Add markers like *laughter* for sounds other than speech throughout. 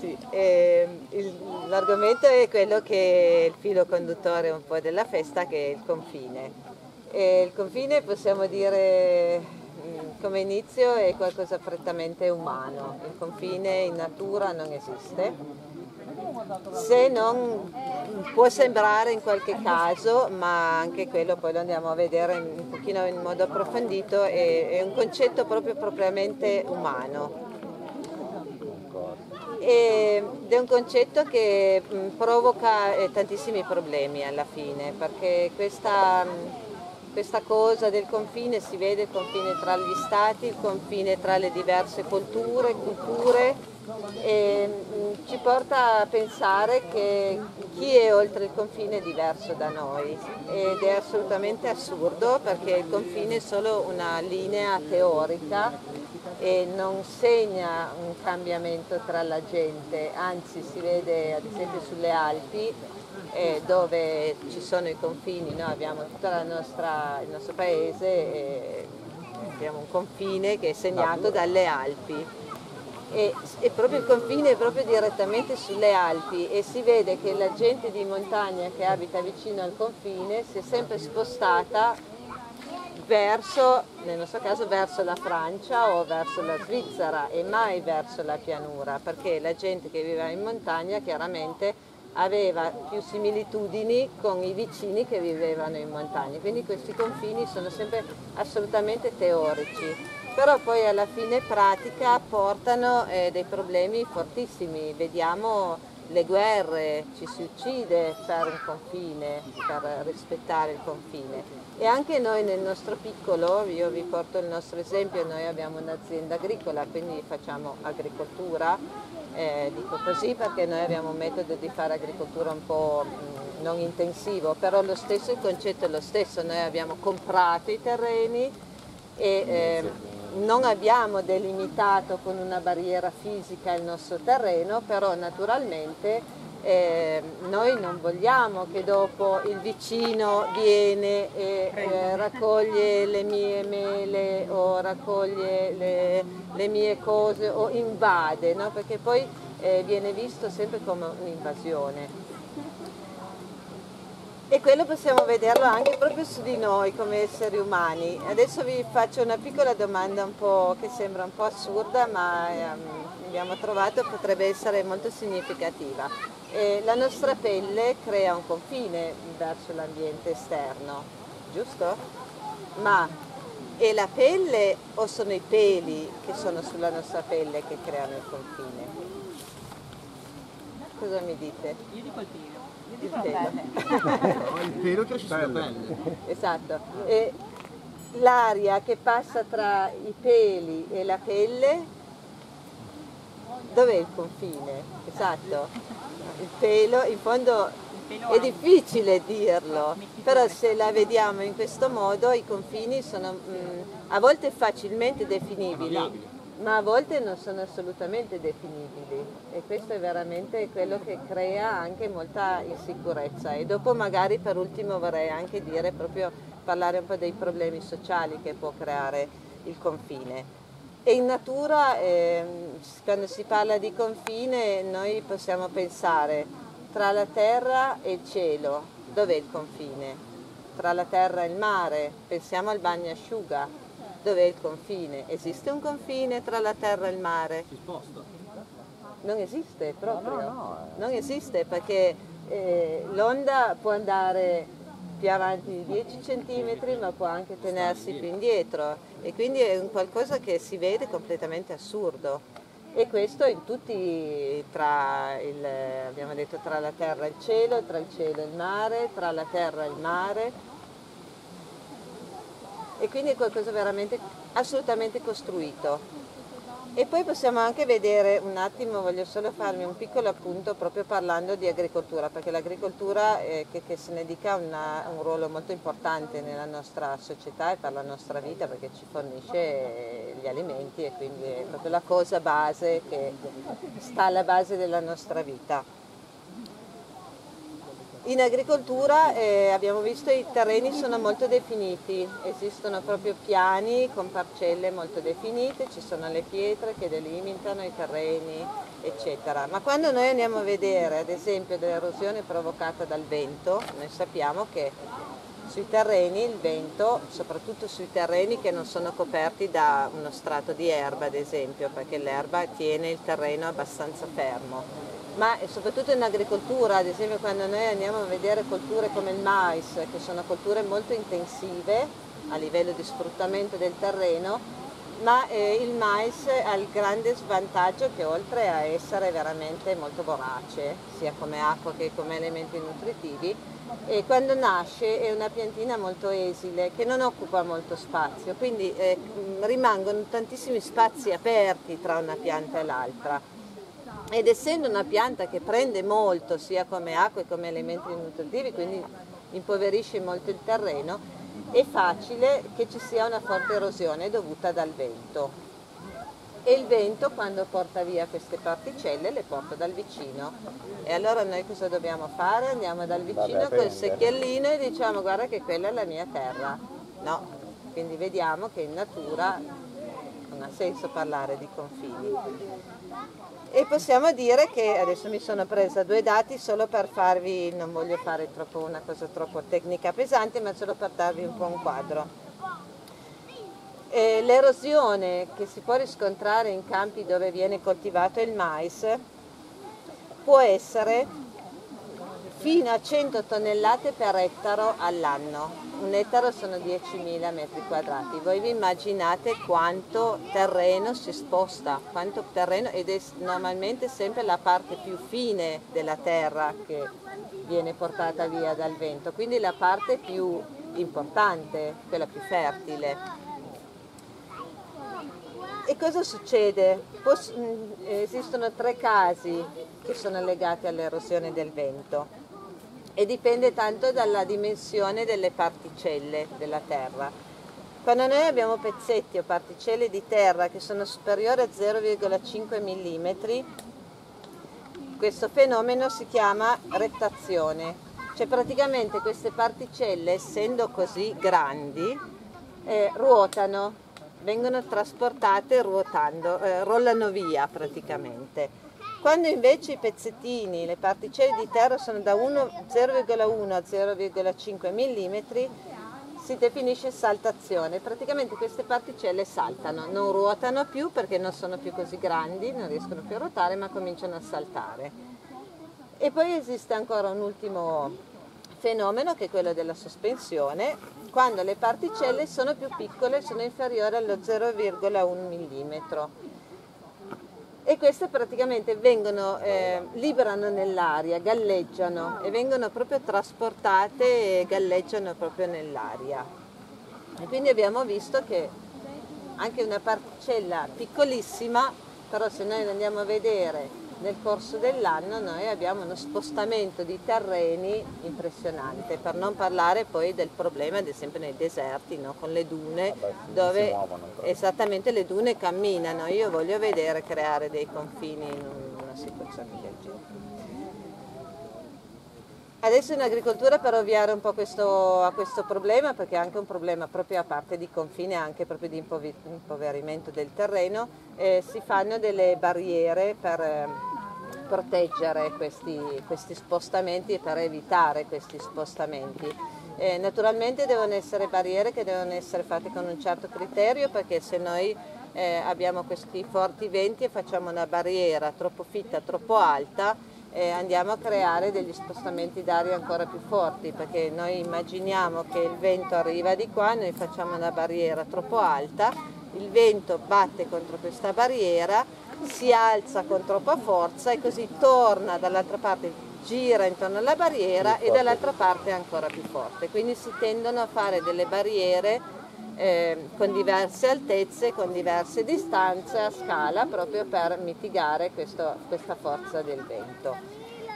Sì, ehm, il- l'argomento è quello che è il filo conduttore un po' della festa, che è il confine. E il confine possiamo dire mh, come inizio è qualcosa prettamente umano. Il confine in natura non esiste. Se non può sembrare in qualche caso, ma anche quello poi lo andiamo a vedere un pochino in modo approfondito, è, è un concetto proprio propriamente umano ed è un concetto che provoca eh, tantissimi problemi alla fine, perché questa, questa cosa del confine si vede il confine tra gli stati, il confine tra le diverse culture, culture e ci porta a pensare che chi è oltre il confine è diverso da noi. Ed è assolutamente assurdo perché il confine è solo una linea teorica e non segna un cambiamento tra la gente, anzi si vede ad esempio sulle Alpi eh, dove ci sono i confini, noi abbiamo tutto il nostro paese, eh, abbiamo un confine che è segnato dalle Alpi. E, e, proprio il confine è proprio direttamente sulle Alpi e si vede che la gente di montagna che abita vicino al confine si è sempre spostata verso, nel nostro caso, verso la Francia o verso la Svizzera e mai verso la pianura, perché la gente che viveva in montagna chiaramente aveva più similitudini con i vicini che vivevano in montagna, quindi questi confini sono sempre assolutamente teorici, però poi alla fine pratica portano eh, dei problemi fortissimi, vediamo le guerre, ci si uccide per un confine, per rispettare il confine e anche noi nel nostro piccolo, io vi porto il nostro esempio, noi abbiamo un'azienda agricola, quindi facciamo agricoltura, eh, dico così perché noi abbiamo un metodo di fare agricoltura un po' mh, non intensivo, però lo stesso, il concetto è lo stesso, noi abbiamo comprato i terreni e eh, non abbiamo delimitato con una barriera fisica il nostro terreno, però naturalmente eh, noi non vogliamo che dopo il vicino viene e eh, *laughs* raccoglie le mie mele o raccoglie le, le mie cose o invade, no? perché poi eh, viene visto sempre come un'invasione. E quello possiamo vederlo anche proprio su di noi come esseri umani. Adesso vi faccio una piccola domanda un po' che sembra un po' assurda, ma ehm, abbiamo trovato potrebbe essere molto significativa. Eh, la nostra pelle crea un confine verso l'ambiente esterno, giusto? Ma è la pelle o sono i peli che sono sulla nostra pelle che creano il confine? Cosa mi dite? Io dico il pelo. Il pelo. *laughs* il pelo che c'è sulla pelle. Esatto. E l'aria che passa tra i peli e la pelle, dov'è il confine? Esatto il pelo, in fondo è difficile dirlo, però se la vediamo in questo modo i confini sono mh, a volte facilmente definibili, ma a volte non sono assolutamente definibili e questo è veramente quello che crea anche molta insicurezza e dopo magari per ultimo vorrei anche dire proprio parlare un po' dei problemi sociali che può creare il confine. E in natura, eh, quando si parla di confine, noi possiamo pensare tra la terra e il cielo, dov'è il confine? Tra la terra e il mare, pensiamo al bagnasciuga, dov'è il confine? Esiste un confine tra la terra e il mare? Si sposta. Non esiste proprio, No, no, no, eh. non esiste perché eh, l'onda può andare più avanti di 10 cm ma può anche tenersi più indietro e quindi è un qualcosa che si vede completamente assurdo e questo in tutti, tra il, abbiamo detto tra la terra e il cielo, tra il cielo e il mare, tra la terra e il mare e quindi è qualcosa veramente assolutamente costruito. E poi possiamo anche vedere un attimo, voglio solo farmi un piccolo appunto proprio parlando di agricoltura, perché l'agricoltura eh, che, che, se ne dica ha un ruolo molto importante nella nostra società e per la nostra vita perché ci fornisce eh, gli alimenti e quindi è proprio la cosa base che sta alla base della nostra vita. In agricoltura eh, abbiamo visto i terreni sono molto definiti, esistono proprio piani con parcelle molto definite, ci sono le pietre che delimitano i terreni eccetera. Ma quando noi andiamo a vedere ad esempio dell'erosione provocata dal vento, noi sappiamo che sui terreni il vento, soprattutto sui terreni che non sono coperti da uno strato di erba ad esempio, perché l'erba tiene il terreno abbastanza fermo, ma soprattutto in agricoltura, ad esempio quando noi andiamo a vedere colture come il mais, che sono colture molto intensive a livello di sfruttamento del terreno, ma eh, il mais ha il grande svantaggio che oltre a essere veramente molto vorace, sia come acqua che come elementi nutritivi, e quando nasce è una piantina molto esile che non occupa molto spazio, quindi eh, rimangono tantissimi spazi aperti tra una pianta e l'altra. Ed essendo una pianta che prende molto sia come acqua che come elementi nutritivi, quindi impoverisce molto il terreno, è facile che ci sia una forte erosione dovuta dal vento. E il vento quando porta via queste particelle le porta dal vicino. E allora noi cosa dobbiamo fare? Andiamo dal vicino col secchiellino e diciamo guarda che quella è la mia terra no, quindi vediamo che in natura non ha senso parlare di confini. E possiamo dire che adesso mi sono presa due dati solo per farvi, non voglio fare troppo una cosa troppo tecnica pesante ma solo per darvi un po' un quadro. L'erosione che si può riscontrare in campi dove viene coltivato il mais può essere fino a 100 tonnellate per ettaro all'anno. Un ettaro sono 10.000 metri quadrati. Voi vi immaginate quanto terreno si sposta, quanto terreno ed è normalmente sempre la parte più fine della terra che viene portata via dal vento, quindi la parte più importante, quella più fertile. E cosa succede? Mm, esistono tre casi che sono legati all'erosione del vento e dipende tanto dalla dimensione delle particelle della terra. Quando noi abbiamo pezzetti o particelle di terra che sono superiori a 0,5 mm, questo fenomeno si chiama rettazione, cioè praticamente queste particelle essendo così grandi eh, ruotano vengono trasportate ruotando, eh, rollano via praticamente. Quando invece i pezzettini, le particelle di terra sono da 0,1 a 0,5 mm, si definisce saltazione. Praticamente queste particelle saltano, non ruotano più perché non sono più così grandi, non riescono più a ruotare, ma cominciano a saltare. E poi esiste ancora un ultimo fenomeno che è quello della sospensione, quando le particelle sono più piccole, sono inferiori allo 0,1 mm. E queste praticamente vengono, eh, liberano nell'aria, galleggiano e vengono proprio trasportate e galleggiano proprio nell'aria. E quindi abbiamo visto che anche una particella piccolissima, però se noi andiamo a vedere nel corso dell'anno noi abbiamo uno spostamento di terreni impressionante, per non parlare poi del problema ad esempio nei deserti, no? con le dune, ah dove esattamente le dune camminano, io voglio vedere creare dei confini in una situazione del genere. Adesso in agricoltura per ovviare un po' questo, a questo problema, perché è anche un problema proprio a parte di confine, anche proprio di impoverimento del terreno, eh, si fanno delle barriere per eh, proteggere questi, questi, spostamenti e per evitare questi spostamenti. Eh, naturalmente devono essere barriere che devono essere fatte con un certo criterio perché se noi eh, abbiamo questi forti venti e facciamo una barriera troppo fitta, troppo alta, eh, andiamo a creare degli spostamenti d'aria ancora più forti perché noi immaginiamo che il vento arriva di qua, noi facciamo una barriera troppo alta, il vento batte contro questa barriera, si alza con troppa forza e così torna dall'altra parte, gira intorno alla barriera e dall'altra parte ancora più forte. Quindi si tendono a fare delle barriere eh, con diverse altezze, con diverse distanze a scala proprio per mitigare questo, questa forza del vento.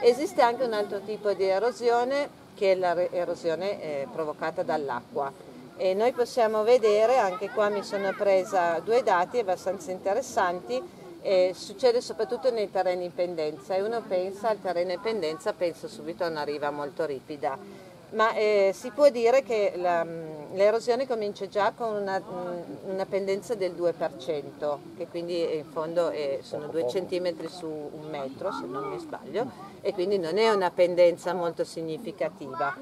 Esiste anche un altro tipo di erosione che è l'erosione eh, provocata dall'acqua e noi possiamo vedere, anche qua mi sono presa due dati abbastanza interessanti, eh, succede soprattutto nei terreni in pendenza e uno pensa al terreno in pendenza, pensa subito a una riva molto ripida. Ma eh, si può dire che l'erosione comincia già con una, una, pendenza del 2%, che quindi in fondo è, sono 2 cm su un metro, se non mi sbaglio, e quindi non è una pendenza molto significativa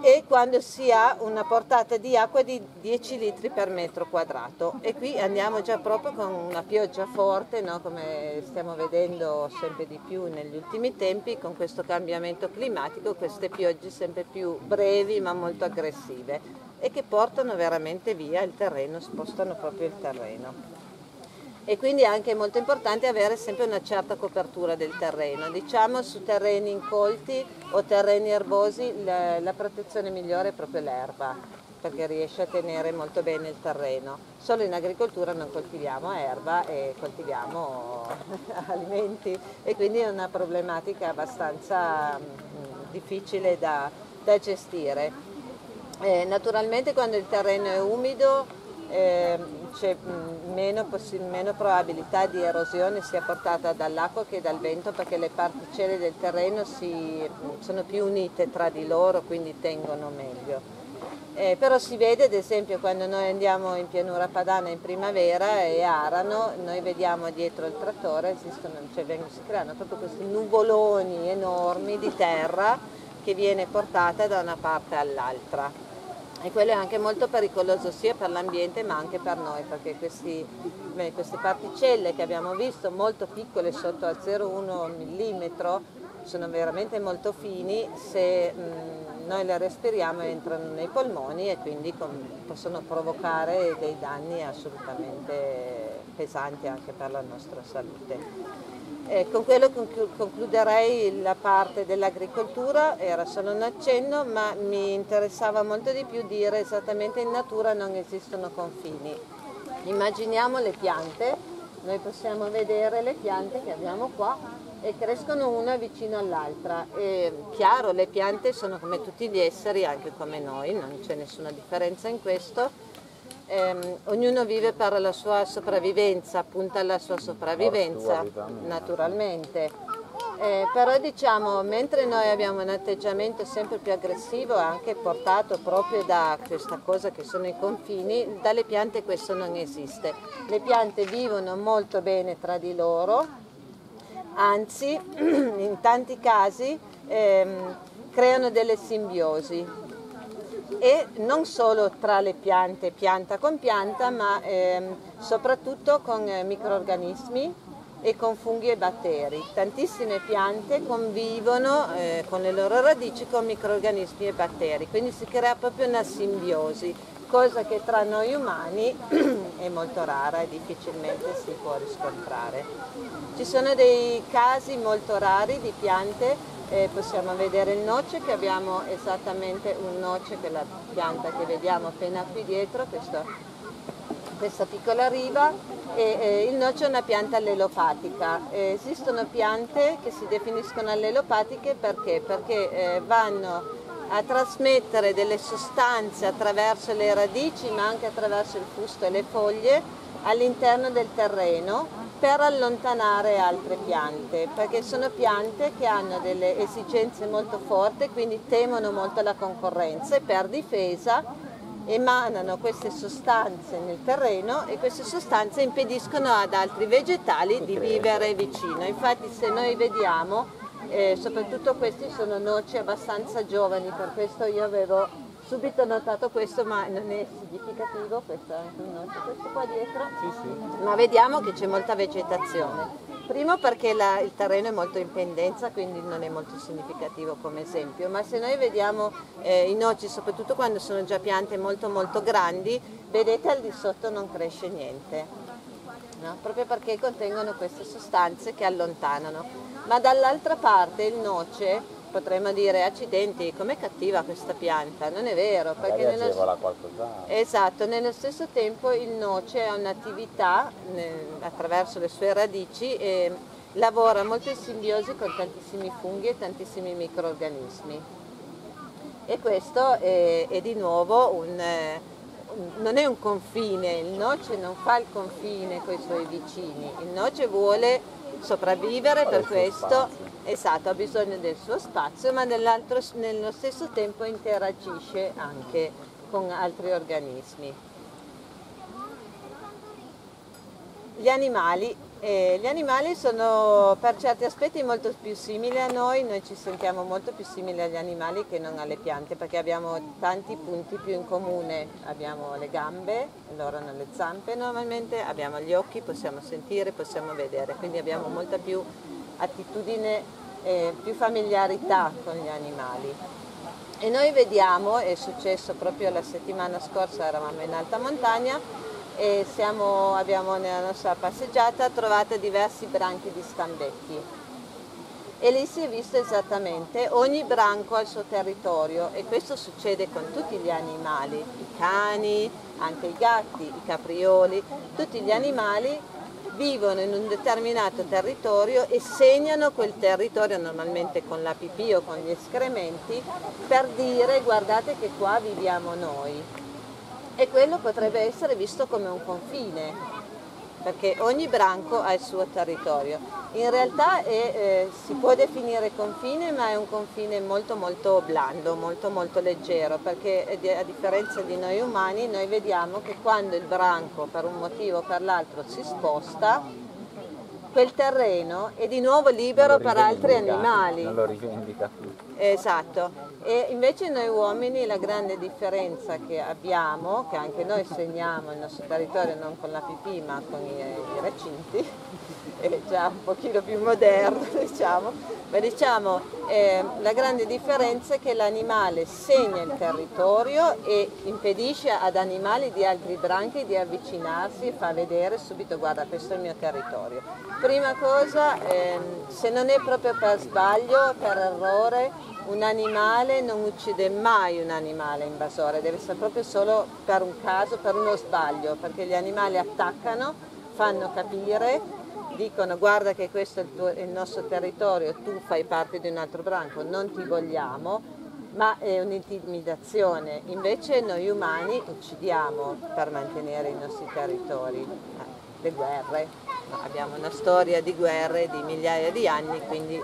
e quando si ha una portata di acqua di 10 litri per metro quadrato e qui andiamo già proprio con una pioggia forte no? come stiamo vedendo sempre di più negli ultimi tempi con questo cambiamento climatico queste piogge sempre più brevi ma molto aggressive e che portano veramente via il terreno, spostano proprio il terreno e quindi è anche molto importante avere sempre una certa copertura del terreno. Diciamo su terreni incolti o terreni erbosi la, la protezione migliore è proprio l'erba perché riesce a tenere molto bene il terreno. Solo in agricoltura non coltiviamo erba e coltiviamo *laughs* alimenti e quindi è una problematica abbastanza difficile da, da gestire. Eh, naturalmente quando il terreno è umido eh, c'è meno, meno, probabilità di erosione sia portata dall'acqua che dal vento perché le particelle del terreno si, sono più unite tra di loro quindi tengono meglio. Eh, però si vede ad esempio quando noi andiamo in pianura padana in primavera e arano, noi vediamo dietro il trattore, esistono, cioè, si creano proprio questi nuvoloni enormi di terra che viene portata da una parte all'altra e quello è anche molto pericoloso sia per l'ambiente ma anche per noi perché questi, queste particelle che abbiamo visto molto piccole sotto al 0,1 mm sono veramente molto fini, se mh, noi le respiriamo entrano nei polmoni e quindi com, possono provocare dei danni assolutamente pesanti anche per la nostra salute. Eh, con quello concluderei la parte dell'agricoltura, era solo un accenno, ma mi interessava molto di più dire esattamente in natura non esistono confini. Immaginiamo le piante, noi possiamo vedere le piante che abbiamo qua e crescono una vicino all'altra. Chiaro, le piante sono come tutti gli esseri, anche come noi, non c'è nessuna differenza in questo, eh, ognuno vive per la sua sopravvivenza, punta alla sua sopravvivenza, naturalmente. Eh, però diciamo, mentre noi abbiamo un atteggiamento sempre più aggressivo, anche portato proprio da questa cosa che sono i confini, dalle piante questo non esiste. Le piante vivono molto bene tra di loro, anzi *clears throat* in tanti casi ehm, creano delle simbiosi, e non solo tra le piante, pianta con pianta, ma ehm, soprattutto con eh, microorganismi e con funghi e batteri. Tantissime piante convivono eh, con le loro radici con microorganismi e batteri, quindi si crea proprio una simbiosi, cosa che tra noi umani *clears throat* è molto rara e difficilmente si può riscontrare. Ci sono dei casi molto rari di piante eh, possiamo vedere il noce che abbiamo esattamente un noce che è la pianta che vediamo appena qui dietro, questo, questa piccola riva e eh, il noce è una pianta allelopatica. Eh, esistono piante che si definiscono allelopatiche perché? Perché eh, vanno a trasmettere delle sostanze attraverso le radici ma anche attraverso il fusto e le foglie all'interno del terreno per allontanare altre piante, perché sono piante che hanno delle esigenze molto forti, quindi temono molto la concorrenza e per difesa emanano queste sostanze nel terreno e queste sostanze impediscono ad altri vegetali di vivere vicino. Infatti se noi vediamo, eh, soprattutto questi sono noci abbastanza giovani, per questo io avevo subito notato questo ma non è significativo, questo è anche un noce, questo qua dietro, sì, sì. ma vediamo che c'è molta vegetazione. Primo perché la, il terreno è molto in pendenza, quindi non è molto significativo come esempio, ma se noi vediamo eh, i noci, soprattutto quando sono già piante molto molto grandi, vedete al di sotto non cresce niente, no? proprio perché contengono queste sostanze che allontanano. Ma dall'altra parte il noce potremmo dire accidenti, com'è cattiva questa pianta? Non è vero, perché nello... Esatto, nello stesso tempo il noce ha un'attività attraverso le sue radici e lavora molto in simbiosi con tantissimi funghi e tantissimi microorganismi. E questo è, è di nuovo un, non è un confine, il noce non fa il confine con i suoi vicini, il noce vuole sopravvivere per questo Esatto, ha bisogno del suo spazio, ma nello stesso tempo interagisce anche con altri organismi. Gli animali, eh, gli animali sono per certi aspetti molto più simili a noi, noi ci sentiamo molto più simili agli animali che non alle piante perché abbiamo tanti punti più in comune, abbiamo le gambe, loro hanno le zampe normalmente, abbiamo gli occhi, possiamo sentire, possiamo vedere, quindi abbiamo molta più attitudine e più familiarità con gli animali. E noi vediamo, è successo proprio la settimana scorsa, eravamo in alta montagna e siamo, abbiamo nella nostra passeggiata trovato diversi branchi di stambetti e lì si è visto esattamente ogni branco al suo territorio. E questo succede con tutti gli animali, i cani, anche i gatti, i caprioli, tutti gli animali vivono in un determinato territorio e segnano quel territorio normalmente con la pipì o con gli escrementi per dire guardate che qua viviamo noi e quello potrebbe essere visto come un confine perché ogni branco ha il suo territorio. In realtà è, eh, si può definire confine ma è un confine molto molto blando, molto molto leggero perché a differenza di noi umani noi vediamo che quando il branco per un motivo o per l'altro si sposta quel terreno è di nuovo libero per altri animali. Non lo rivendica più. Esatto, e invece noi uomini la grande differenza che abbiamo, che anche noi segniamo il nostro territorio non con la pipì ma con i, i recinti, *laughs* è già un pochino più moderno *laughs* diciamo, ma diciamo eh, la grande differenza è che l'animale segna il territorio e impedisce ad animali di altri branchi di avvicinarsi e fa vedere subito guarda questo è il mio territorio. Prima cosa, eh, se non è proprio per sbaglio, per errore, un animale non uccide mai un animale invasore, deve essere proprio solo per un caso, per uno sbaglio, perché gli animali attaccano, fanno capire, dicono guarda che questo è il, tuo, il nostro territorio, tu fai parte di un altro branco, non ti vogliamo, ma è un'intimidazione. Invece noi umani uccidiamo per mantenere i nostri territori, eh, le guerre, abbiamo una storia di guerre di migliaia di anni, quindi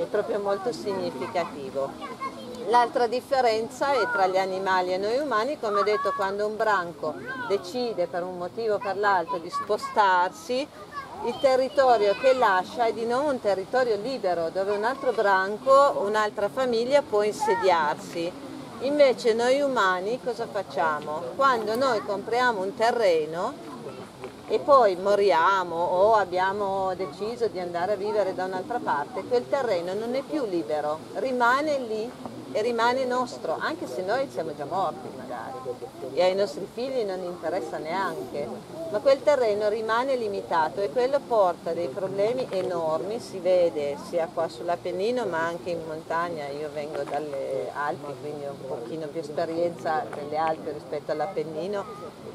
è proprio molto significativo. L'altra differenza è tra gli animali e noi umani, come ho detto, quando un branco decide per un motivo o per l'altro di spostarsi, il territorio che lascia è di nuovo un territorio libero dove un altro branco, un'altra famiglia può insediarsi. Invece noi umani cosa facciamo? Quando noi compriamo un terreno, e poi moriamo o abbiamo deciso di andare a vivere da un'altra parte, quel terreno non è più libero, rimane lì e rimane nostro, anche se noi siamo già morti magari. E ai nostri figli non interessa neanche, ma quel terreno rimane limitato e quello porta dei problemi enormi, si vede sia qua sull'Appennino ma anche in montagna, io vengo dalle Alpi quindi ho un pochino più esperienza delle Alpi rispetto all'Appennino,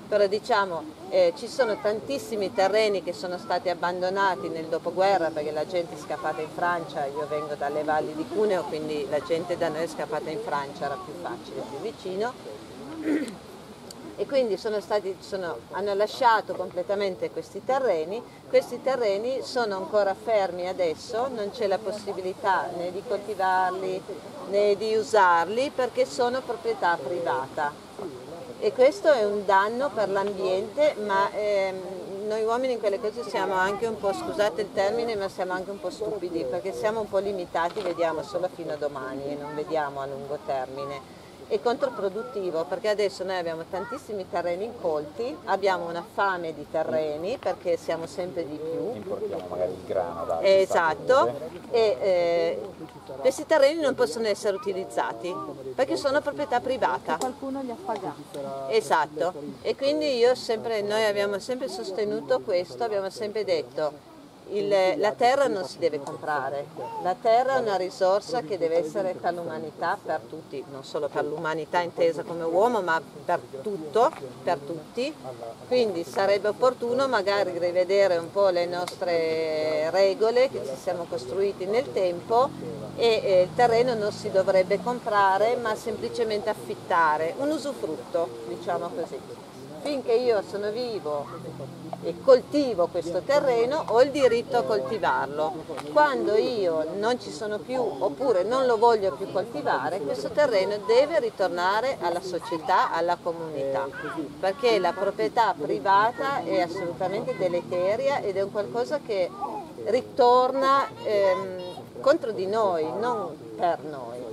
però diciamo eh, ci sono tantissimi terreni che sono stati abbandonati nel dopoguerra perché la gente è scappata in Francia, io vengo dalle valli di Cuneo quindi la gente da noi è scappata in Francia, era più facile, più vicino. E quindi sono stati, sono, hanno lasciato completamente questi terreni, questi terreni sono ancora fermi adesso, non c'è la possibilità né di coltivarli né di usarli perché sono proprietà privata e questo è un danno per l'ambiente ma ehm, noi uomini in quelle cose siamo anche un po', scusate il termine, ma siamo anche un po' stupidi perché siamo un po' limitati, vediamo solo fino a domani e non vediamo a lungo termine è controproduttivo perché adesso noi abbiamo tantissimi terreni incolti, abbiamo una fame di terreni perché siamo sempre di più. Importiamo magari il grano da Esatto, e eh, questi terreni non possono essere utilizzati perché sono proprietà privata. Qualcuno li ha pagati. Esatto, e quindi sempre, noi abbiamo sempre sostenuto questo, abbiamo sempre detto il, la terra non si deve comprare, la terra è una risorsa che deve essere per l'umanità, per tutti, non solo per l'umanità intesa come uomo, ma per tutto, per tutti. Quindi sarebbe opportuno magari rivedere un po' le nostre regole che ci siamo costruiti nel tempo e eh, il terreno non si dovrebbe comprare ma semplicemente affittare, un usufrutto, diciamo così. Finché io sono vivo e coltivo questo terreno ho il diritto a coltivarlo. Quando io non ci sono più oppure non lo voglio più coltivare, questo terreno deve ritornare alla società, alla comunità, perché la proprietà privata è assolutamente deleteria ed è un qualcosa che ritorna ehm, contro di noi, non per noi.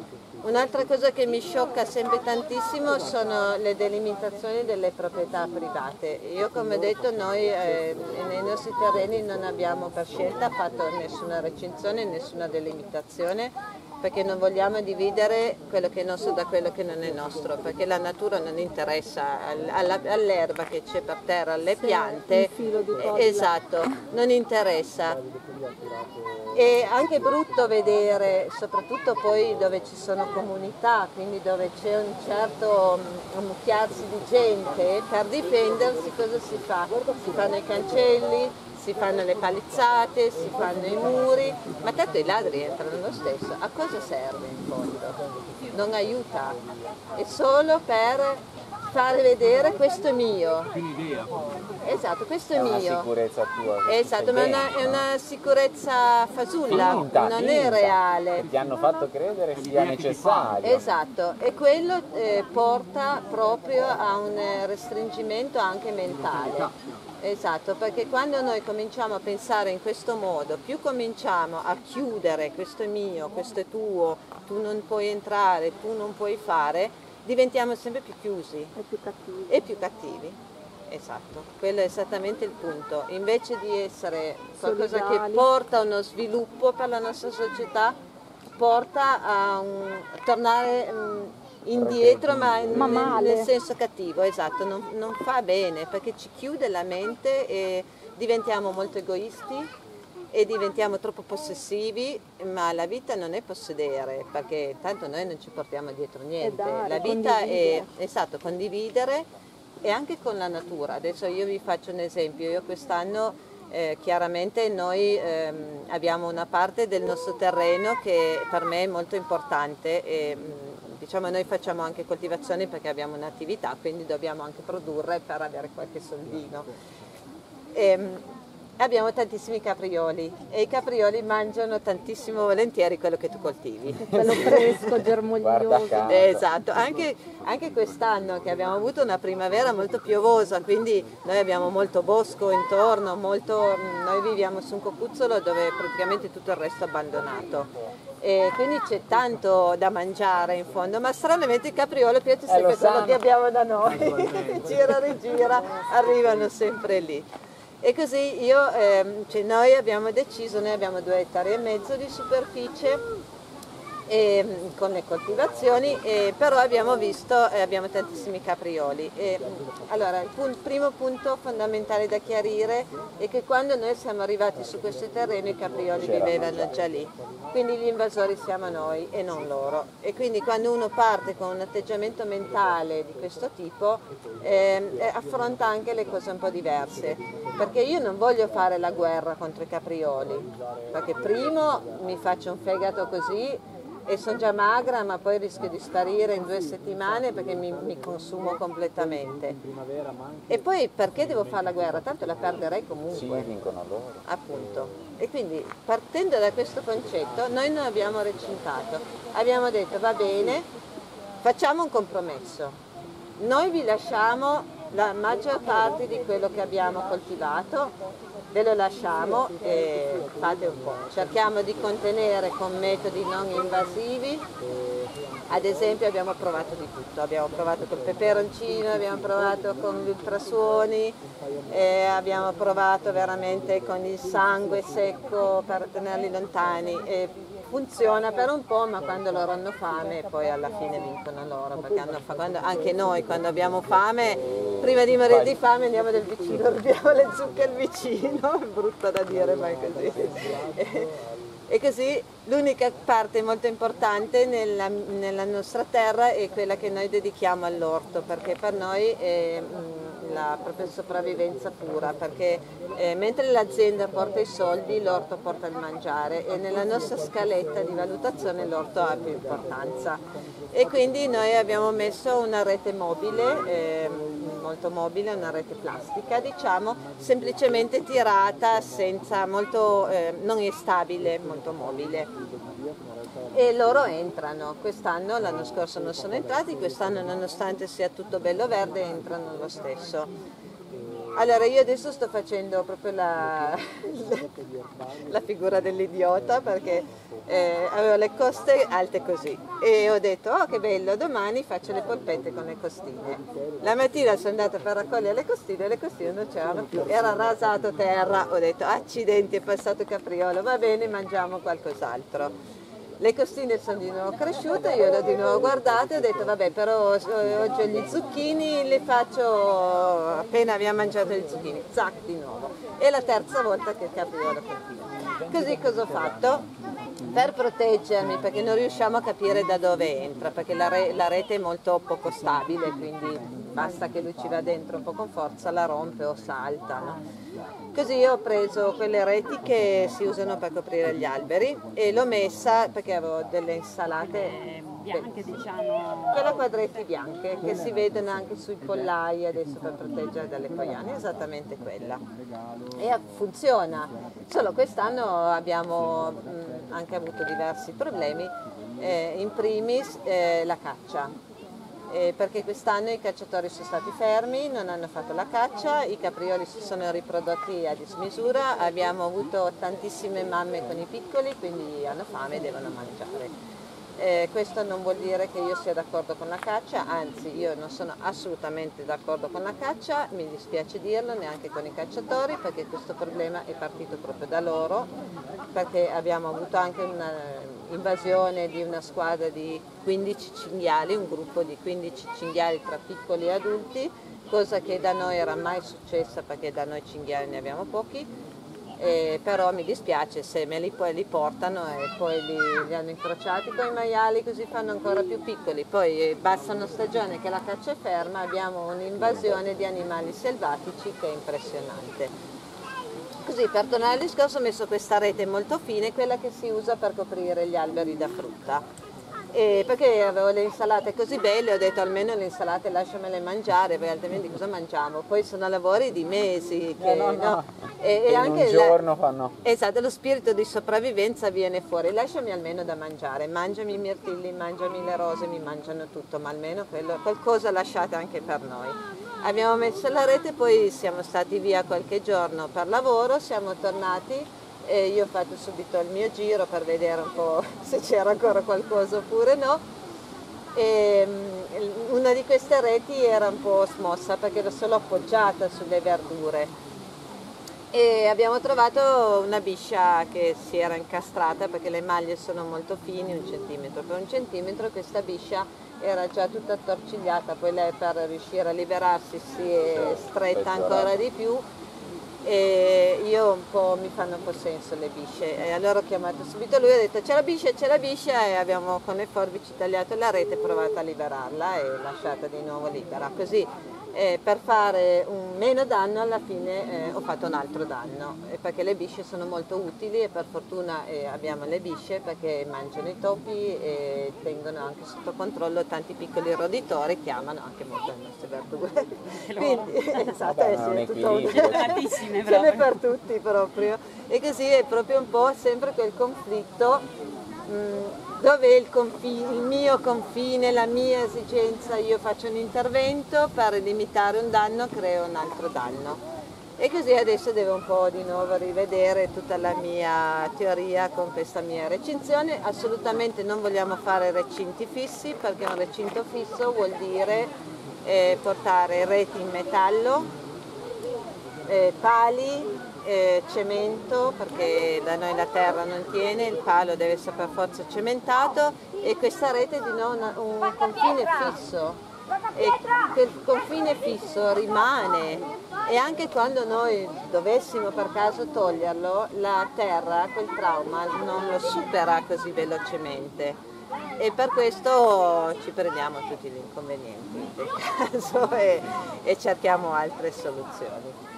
Un'altra cosa che mi sciocca sempre tantissimo sono le delimitazioni delle proprietà private. Io come ho detto noi eh, nei nostri terreni non abbiamo per scelta fatto nessuna recinzione, nessuna delimitazione perché non vogliamo dividere quello che è nostro da quello che non è nostro, perché la natura non interessa all'erba che c'è per terra, alle piante, esatto, non interessa. È anche brutto vedere, soprattutto poi dove ci sono comunità, quindi dove c'è un certo mm, ammucchiarsi di gente, per difendersi cosa si fa? Si fanno i cancelli, si fanno le palizzate, si fanno i muri, ma tanto i ladri entrano lo stesso. A cosa serve in fondo? Non aiuta, è solo per fare vedere questo è mio. Esatto, questo è, è mio. È una sicurezza tua. Esatto, ma è una, è una sicurezza fasulla, finta, non finta, è reale. Che ti hanno fatto credere sia necessario. Esatto, e quello eh, porta proprio a un restringimento anche mentale. Esatto, perché quando noi cominciamo a pensare in questo modo, più cominciamo a chiudere questo è mio, questo è tuo, tu non puoi entrare, tu non puoi fare, diventiamo sempre più chiusi e più cattivi. E più cattivi. Esatto, quello è esattamente il punto. Invece di essere qualcosa Solidali. che porta a uno sviluppo per la nostra società, porta a, un, a tornare um, indietro ma, ma nel, nel, senso cattivo, esatto, non, non, fa bene perché ci chiude la mente e diventiamo molto egoisti e diventiamo troppo possessivi, ma la vita non è possedere perché tanto noi non ci portiamo dietro niente, dare, la vita è esatto, condividere e anche con la natura. Adesso io vi faccio un esempio, io quest'anno eh, chiaramente noi ehm, abbiamo una parte del nostro terreno che per me è molto importante e, diciamo noi facciamo anche coltivazione perché abbiamo un'attività, quindi dobbiamo anche produrre per avere qualche soldino. E, ehm, abbiamo tantissimi caprioli e i caprioli mangiano tantissimo volentieri quello che tu coltivi. *laughs* Quello fresco, germoglioso. Esatto, anche, anche quest'anno che abbiamo avuto una primavera molto piovosa, quindi noi abbiamo molto bosco intorno, molto, noi viviamo su un cocuzzolo dove praticamente tutto il resto è abbandonato e quindi c'è tanto da mangiare in fondo, ma stranamente il capriolo piace sempre eh, quello che abbiamo da noi, *laughs* gira rigira, arrivano sempre lì. E così io, ehm, cioè noi abbiamo deciso, noi abbiamo due ettari e mezzo di superficie e, mm, con le coltivazioni, e, però abbiamo visto, eh, abbiamo tantissimi caprioli. E, allora, il pun primo punto fondamentale da chiarire è che quando noi siamo arrivati su questo terreno i caprioli vivevano già lì, quindi gli invasori siamo noi e non loro. E quindi quando uno parte con un atteggiamento mentale di questo tipo eh, affronta anche le cose un po' diverse, perché io non voglio fare la guerra contro i caprioli, perché primo mi faccio un fegato così e sono già magra ma poi rischio di sparire in due settimane perché mi, mi, consumo completamente. E poi perché devo fare la guerra? Tanto la perderei comunque. Sì, vincono loro. Appunto. E quindi partendo da questo concetto noi non abbiamo recintato, abbiamo detto va bene, facciamo un compromesso. Noi vi lasciamo la maggior parte di quello che abbiamo coltivato ve lo lasciamo e fate un po'. Cerchiamo di contenere con metodi non invasivi, ad esempio abbiamo provato di tutto, abbiamo provato col peperoncino, abbiamo provato con gli ultrasuoni, abbiamo provato veramente con il sangue secco per tenerli lontani. E funziona per un po' ma quando loro hanno fame poi alla fine vincono loro perché quando, anche noi quando abbiamo fame prima di morire di fame andiamo del vicino *laughs* rubiamo le zucche al vicino è brutto da dire ma è così. E così l'unica parte molto importante nella, nella, nostra terra è quella che noi dedichiamo all'orto perché per noi è, la propria sopravvivenza pura, perché eh, mentre l'azienda porta i soldi, l'orto porta il mangiare e nella nostra scaletta di valutazione l'orto ha più importanza. E quindi noi abbiamo messo una rete mobile, eh, molto mobile, una rete plastica, diciamo, semplicemente tirata, senza molto, eh, non è stabile, molto mobile e loro entrano. Quest'anno, l'anno scorso non sono entrati, quest'anno nonostante sia tutto bello verde entrano lo stesso. Allora io adesso sto facendo proprio la, *laughs* la figura dell'idiota perché eh, avevo le coste alte così e ho detto oh che bello domani faccio le polpette con le costine. La mattina sono andata per raccogliere le costine e le costine non c'erano più, era rasato terra, ho detto accidenti è passato capriolo, va bene mangiamo qualcos'altro le costine sono di nuovo cresciute, io le ho di nuovo guardate e ho detto vabbè però oggi ho gli zucchini, le faccio appena abbiamo mangiato gli zucchini, zac di nuovo. È la terza volta che il capriolo continua. Così cosa ho fatto? Per proteggermi, perché non riusciamo a capire da dove entra, perché la, re, la rete è molto poco stabile, quindi basta che lui ci va dentro un po' con forza, la rompe o salta. No? Così ho preso quelle reti che si usano per coprire gli alberi e l'ho messa perché avevo delle insalate bianche diciamo. quelle quadretti bianche che si vedono anche sui pollai adesso per proteggere dalle poiane esattamente quella. E funziona. Solo quest'anno abbiamo mh, anche avuto diversi problemi eh, in primis eh, la caccia eh, perché quest'anno i cacciatori sono stati fermi, non hanno fatto la caccia, i caprioli si sono riprodotti a dismisura, abbiamo avuto tantissime mamme con i piccoli, quindi hanno fame e devono mangiare. Eh, questo non vuol dire che io sia d'accordo con la caccia, anzi io non sono assolutamente d'accordo con la caccia, mi dispiace dirlo, neanche con i cacciatori, perché questo problema è partito proprio da loro, perché abbiamo avuto anche un'invasione di una squadra di 15 cinghiali, un gruppo di 15 cinghiali tra piccoli e adulti, cosa che da noi era mai successa perché da noi cinghiali ne abbiamo pochi, eh, però mi dispiace se me li, poi li portano e poi li, li, hanno incrociati con i maiali così fanno ancora più piccoli, poi eh, basta una stagione che la caccia è ferma, abbiamo un'invasione di animali selvatici che è impressionante. Così per tornare al discorso ho messo questa rete molto fine, quella che si usa per coprire gli alberi da frutta e perché avevo le insalate così belle, ho detto almeno le insalate lasciamele mangiare, perché altrimenti cosa mangiamo? Poi sono lavori di mesi. Che, no, no, no. E, e anche un giorno la, fanno. Esatto, lo spirito di sopravvivenza viene fuori, lasciami almeno da mangiare, mangiami i mirtilli, mangiami le rose, mi mangiano tutto, ma almeno quello, qualcosa lasciate anche per noi. Abbiamo messo la rete, poi siamo stati via qualche giorno per lavoro, siamo tornati e io ho fatto subito il mio giro per vedere un po' *laughs* se c'era ancora qualcosa oppure no. E mm, una di queste reti era un po' smossa perché era solo appoggiata sulle verdure. E abbiamo trovato una biscia che si era incastrata perché le maglie sono molto fini, un centimetro. Per un centimetro, questa biscia era già tutta attorcigliata, poi lei per riuscire a liberarsi si è stretta ancora di più e io un po' mi fanno un po' senso le bisce. E allora ho chiamato subito lui e ho detto c'è la biscia, c'è la biscia e abbiamo con le forbici tagliato la rete provato a liberarla e lasciata di nuovo libera. Così eh, per fare un meno danno alla fine eh, ho fatto un altro danno. Perché le bisce sono molto utili e per fortuna eh, abbiamo le bisce perché mangiano i topi e tengono anche sotto controllo tanti piccoli roditori che amano anche molto le nostre verdure. *laughs* Quindi esatto Vabbè, è tutto un... *laughs* ce n'è per tutti proprio e così è proprio un po' sempre quel conflitto mh, mm, dove il, confine, il mio confine, la mia esigenza, io faccio un intervento per limitare un danno, creo un altro danno. E così adesso devo un po' di nuovo rivedere tutta la mia teoria con questa mia recinzione. Assolutamente non vogliamo fare recinti fissi perché un recinto fisso vuol dire eh, portare reti in metallo, eh, pali, eh, cemento perché da noi la terra non tiene, il palo deve essere per forza cementato e questa rete di nuovo un confine fisso. E quel confine fisso rimane. E anche quando noi dovessimo per caso toglierlo la terra quel trauma non lo supera così velocemente. E per questo ci prendiamo tutti gli inconvenienti del *laughs* caso e, e cerchiamo altre soluzioni.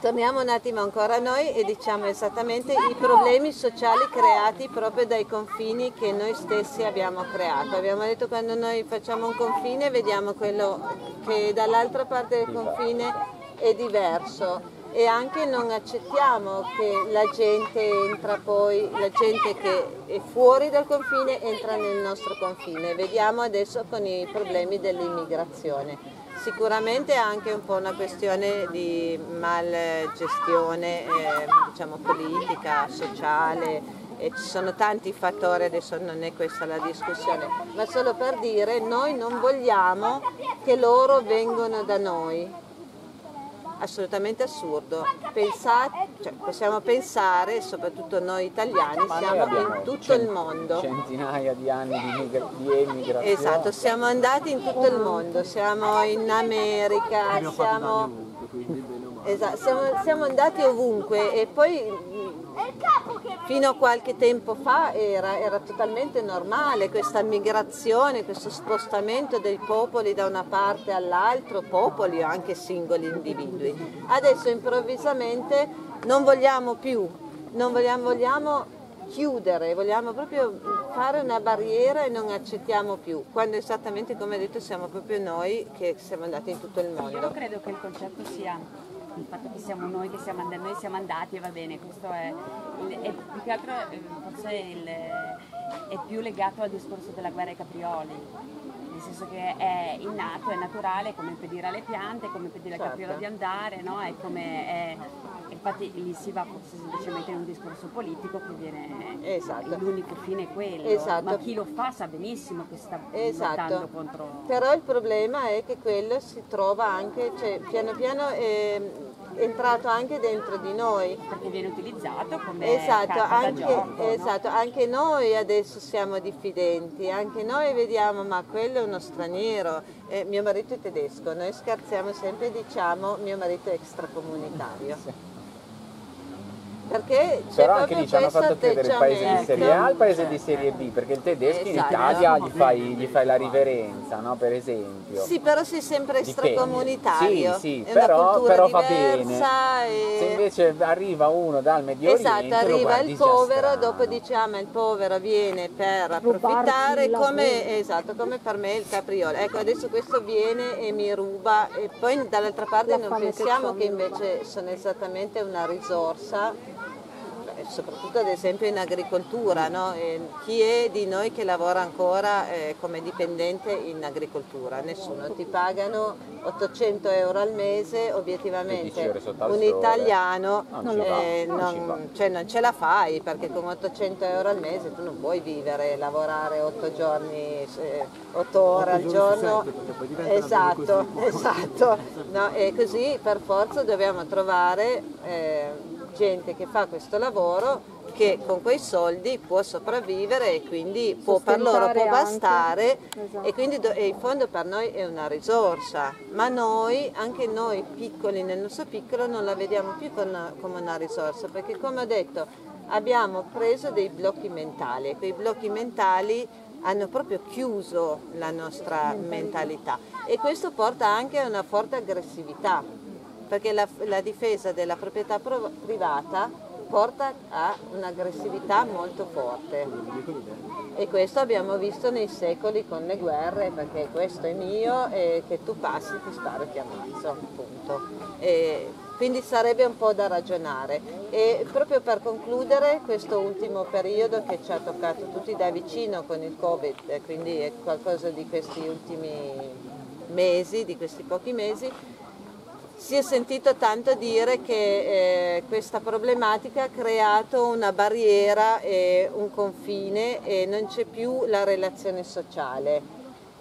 Torniamo un attimo ancora a noi e diciamo esattamente i problemi sociali creati proprio dai confini che noi stessi abbiamo creato. Abbiamo detto quando noi facciamo un confine vediamo quello che dall'altra parte del confine è diverso e anche non accettiamo che la gente entra poi, la gente che è fuori dal confine entra nel nostro confine. Vediamo adesso con i problemi dell'immigrazione. Sicuramente è anche un po' una questione di malgestione eh, diciamo, politica, sociale, e ci sono tanti fattori, adesso non è questa la discussione, ma solo per dire noi non vogliamo che loro vengano da noi, assolutamente assurdo. Pensate, cioè, possiamo pensare, soprattutto noi italiani, Ma siamo noi in tutto il mondo. Centinaia di anni di, migra- di emigrazione. Esatto, siamo andati in tutto il mondo, siamo in America, siamo, esatto, siamo, siamo andati ovunque e poi fino a qualche tempo fa era, era, totalmente normale questa migrazione, questo spostamento dei popoli da una parte all'altra, popoli o anche singoli individui. Adesso improvvisamente non vogliamo più, non vogliamo, vogliamo chiudere, vogliamo proprio fare una barriera e non accettiamo più, quando esattamente come ha detto siamo proprio noi che siamo andati in tutto il mondo. Io credo che il concetto sia il fatto che siamo noi che siamo andati, noi siamo andati e va bene, questo è, è più che altro eh, forse il, è più legato al discorso della guerra ai caprioli, nel senso che è innato, è naturale, come impedire alle piante, come impedire al certo. capriolo di andare, no? è come è, infatti lì si va forse semplicemente in un discorso politico che viene esatto. l'unico fine è quello esatto. ma chi lo fa sa benissimo che sta esatto. lottando contro però il problema è che quello si trova anche cioè, piano piano eh, entrato anche dentro di noi. Perché viene utilizzato come esatto, anche, gioco, esatto no? anche noi adesso siamo diffidenti, anche noi vediamo ma quello è uno straniero, eh, mio marito è tedesco, noi scherziamo sempre e diciamo mio marito è extracomunitario. Perché Però anche lì ci hanno fatto credere il paese di serie A al paese di serie B, perché il tedesco esatto. in Italia gli fai, gli fai, la riverenza, no? per esempio. Sì, però sei sempre extracomunitario. Sì, sì, però, però fa bene. E... Se invece arriva uno dal Medio esatto, Oriente, arriva il povero, dopo diciamo il povero viene per approfittare come, esatto, come per me il capriolo. Ecco, adesso questo viene e mi ruba e poi dall'altra parte non pensiamo che invece sono esattamente una risorsa soprattutto ad esempio in agricoltura, no? chi è di noi che lavora ancora eh, come dipendente in agricoltura? Nessuno, ti pagano 800 euro al mese, obiettivamente un italiano non, eh, non, cioè, non, ce la fai perché con 800 euro al mese tu non puoi vivere, lavorare 8 giorni, eh, 8 ore al giorno. Esatto, *laughs* esatto. No, e così per forza dobbiamo trovare eh, gente che fa questo lavoro che con quei soldi può sopravvivere e quindi può, per loro può bastare esatto. e quindi do, e il fondo per noi è una risorsa, ma noi, anche noi piccoli nel nostro piccolo, non la vediamo più con, come una risorsa perché come ho detto abbiamo preso dei blocchi mentali e quei blocchi mentali hanno proprio chiuso la nostra mentalità e questo porta anche a una forte aggressività perché la, la difesa della proprietà privata porta a un'aggressività molto forte. E questo abbiamo visto nei secoli con le guerre perché questo è mio e che tu passi ti sparo e ti ammazzo appunto. E quindi sarebbe un po' da ragionare. E proprio per concludere questo ultimo periodo che ci ha toccato tutti da vicino con il covid quindi è qualcosa di questi ultimi mesi di questi pochi mesi si è sentito tanto dire che eh, questa problematica ha creato una barriera e un confine e non c'è più la relazione sociale.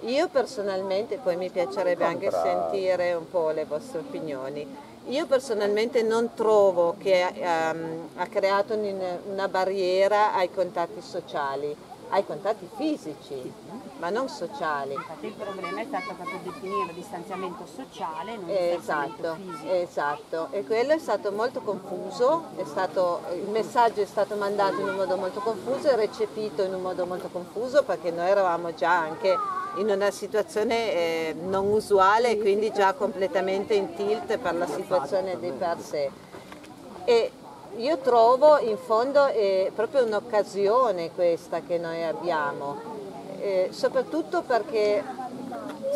Io personalmente, poi mi piacerebbe anche sentire un po' le vostre opinioni, io personalmente non trovo che um, ha creato una barriera ai contatti sociali ai contatti fisici, ma non sociali. Infatti il problema è stato proprio definire il distanziamento sociale, non il esatto, distanziamento fisico. Esatto, e quello è stato molto confuso, è stato, il messaggio è stato mandato in un modo molto confuso e recepito in un modo molto confuso perché noi eravamo già anche in una situazione eh, non usuale e quindi già completamente in tilt per la situazione di per sé. E io trovo in fondo è proprio un'occasione questa che noi abbiamo, eh, soprattutto perché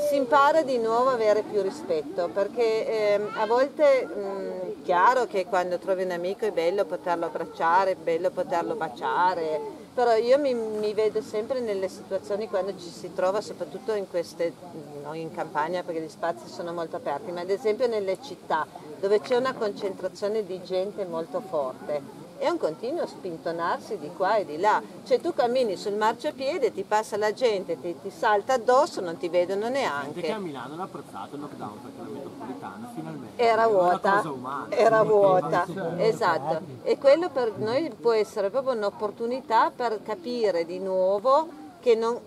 si impara di nuovo a avere più rispetto, perché eh, a volte è chiaro che quando trovi un amico è bello poterlo abbracciare, è bello poterlo baciare, però io mi, mi, vedo sempre nelle situazioni quando ci si trova, soprattutto in queste, non in campagna perché gli spazi sono molto aperti, ma ad esempio nelle città dove c'è una concentrazione di gente molto forte. È un continuo spintonarsi di qua e di là, cioè tu cammini sul marciapiede, ti passa la gente, ti, ti salta addosso, non ti vedono neanche. Che a Milano hanno apprezzato il lockdown perché la metropolitana finalmente era vuota, era vuota, esatto. E quello per noi può essere proprio un'opportunità per capire di nuovo che non,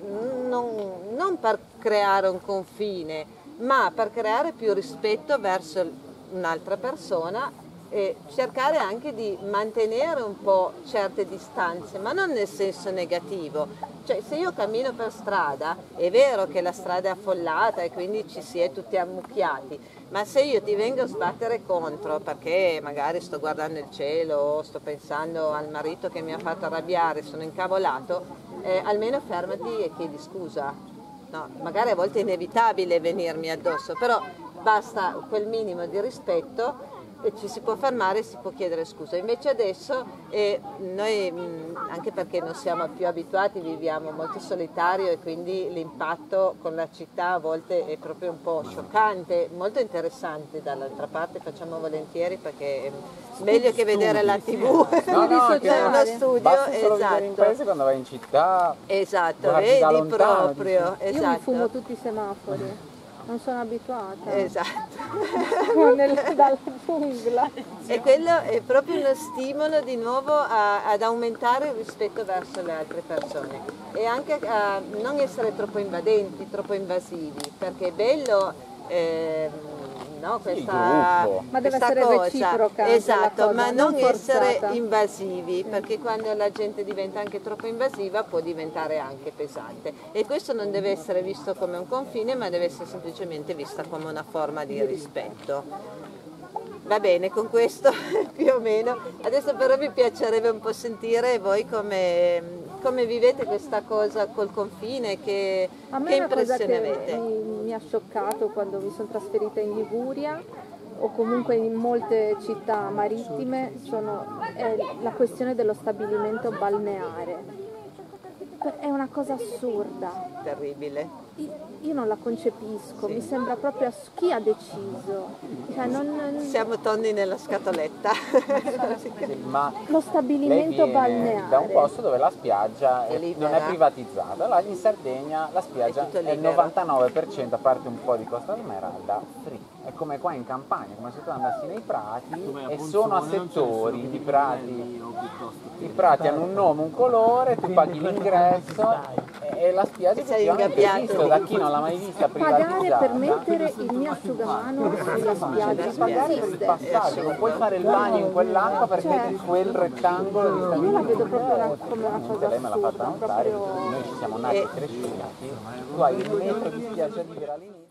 non, non per creare un confine, ma per creare più rispetto verso un'altra persona e cercare anche di mantenere un po' certe distanze, ma non nel senso negativo. Cioè se io cammino per strada, è vero che la strada è affollata e quindi ci si è tutti ammucchiati, ma se io ti vengo a sbattere contro perché magari sto guardando il cielo o sto pensando al marito che mi ha fatto arrabbiare, sono incavolato, eh, almeno fermati e chiedi scusa. No, magari a volte è inevitabile venirmi addosso, però basta quel minimo di rispetto e ci si può fermare e si può chiedere scusa. Invece adesso eh, noi, anche perché non siamo più abituati, viviamo molto solitario e quindi l'impatto con la città a volte è proprio un po' scioccante, molto interessante dall'altra parte, facciamo volentieri perché è meglio che vedere la tv no, *laughs* no, c'è uno studio basta solo esatto. in paese quando vai in città esatto vedi proprio dici, esatto. io mi fumo tutti i semafori non sono abituata. Esatto. *laughs* Nel, dalla giungla. E quello è proprio uno stimolo di nuovo a, ad aumentare il rispetto verso le altre persone e anche a non essere troppo invadenti, troppo invasivi, perché è bello... Eh, no? questa, ma deve questa essere cosa. reciproca esatto, cosa, ma non, non essere invasivi, perché quando la gente diventa anche troppo invasiva può diventare anche pesante e questo non deve essere visto come un confine, ma deve essere semplicemente vista come una forma di rispetto. Va bene, con questo *laughs* più o meno. Adesso però mi piacerebbe un po' sentire voi come, come vivete questa cosa col confine, che, A me che impressione che avete? Mi, mi ha scioccato quando mi sono trasferita in Liguria o comunque in molte città marittime sono, è la questione dello stabilimento balneare. È una cosa assurda. Terribile. Io non la concepisco, sì. mi sembra proprio ass- chi ha deciso. Cioè non... Siamo tonni nella scatoletta. ma lo stabilimento balneare da un posto dove la spiaggia è è, non è privatizzata. Là in Sardegna la spiaggia è, è il 99%, a parte un po' di Costa Smeralda, free. È come qua in campagna, come se tu andassi nei prati e sono a settori di prati. I prati hanno un nome, un colore, tu paghi l'ingresso e la spiaggia effettivamente esiste da chi non l'ha mai vista privatizzata. Pagare per mettere il mio asciugamano sulla spiaggia. Pagare per il passaggio, non puoi fare il bagno in quell'acqua perché cioè, quel rettangolo di stabilimento. Io la vedo proprio una, come una cosa Lei me l'ha fatta notare, proprio... noi ci siamo nati e cresciuti. Tu hai un metro di spiaggia libera all'inizio.